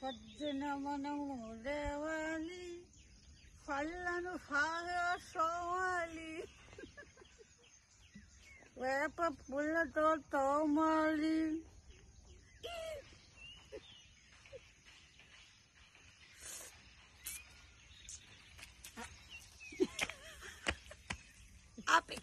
సజ్జనమనం రేవాలి పళ్ళను బాగా సోమాలి వేప పుల్లతో తోమాలి ఆపే